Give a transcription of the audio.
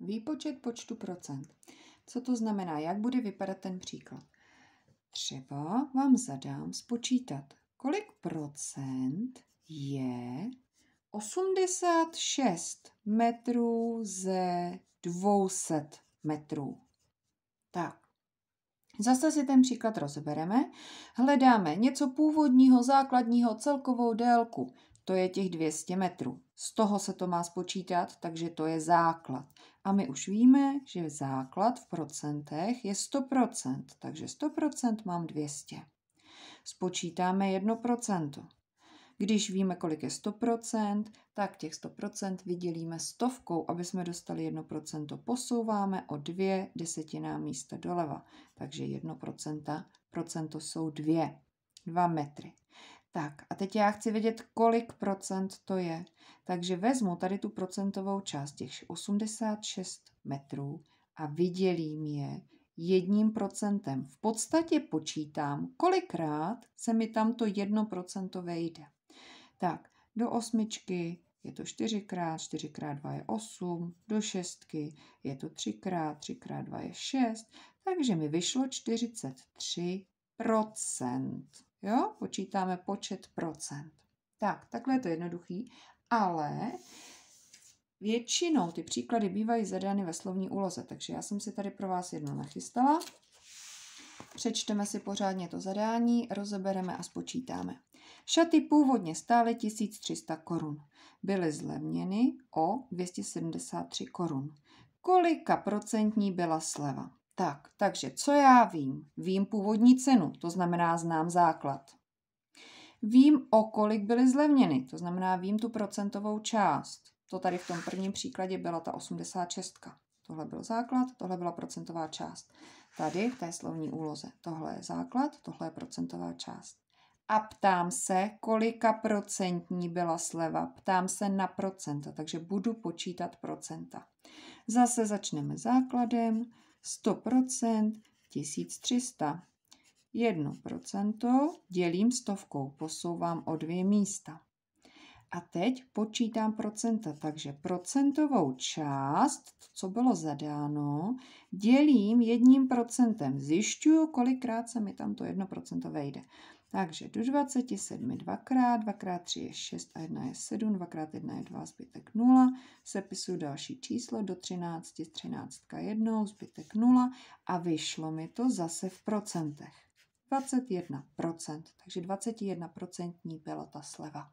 Výpočet počtu procent. Co to znamená? Jak bude vypadat ten příklad? Třeba vám zadám spočítat, kolik procent je 86 metrů ze 200 metrů. Tak, Zase si ten příklad rozbereme. Hledáme něco původního, základního, celkovou délku. To je těch 200 metrů. Z toho se to má spočítat, takže to je základ. A my už víme, že základ v procentech je 100%, takže 100% mám 200. Spočítáme 1%. Když víme, kolik je 100%, tak těch 100% vydělíme stovkou, aby jsme dostali 1%. Posouváme o dvě desetiná místa doleva. Takže 1% procento jsou 2. 2 metry. Tak a teď já chci vědět, kolik procent to je. Takže vezmu tady tu procentovou část, těch 86 metrů a vydělím je jedním procentem. V podstatě počítám, kolikrát se mi tam to jedno procento vejde. Tak, do osmičky je to 4x, 4x2 je 8, do šestky je to 3x, 3x2 je 6, takže mi vyšlo 43%. Jo, počítáme počet procent. Tak, takhle je to jednoduchý, ale většinou ty příklady bývají zadány ve slovní úloze, takže já jsem si tady pro vás jedno nachystala. Přečteme si pořádně to zadání, rozebereme a spočítáme. Šaty původně stály 1300 korun. Byly zlevněny o 273 korun. Kolika procentní byla sleva? Tak, takže co já vím? Vím původní cenu, to znamená znám základ. Vím, o kolik byly zlevněny, to znamená vím tu procentovou část. To tady v tom prvním příkladě byla ta 86. Tohle byl základ, tohle byla procentová část. Tady v té slovní úloze tohle je základ, tohle je procentová část. A ptám se, kolika procentní byla sleva. Ptám se na procenta, takže budu počítat procenta. Zase začneme základem. 100%, 1300. 1% dělím stovkou, posouvám o dvě místa. A teď počítám procenta, takže procentovou část, co bylo zadáno, dělím jedním procentem. Zjišťuju, kolikrát se mi tam to 1% vejde. Takže do 27 dvakrát, 2x3 je 6 a 1 je 7, 2x1 je 2, zbytek 0. Sepisuju další číslo do 13, 13 1, zbytek 0 a vyšlo mi to zase v procentech. 21%, takže 21% byla ta sleva.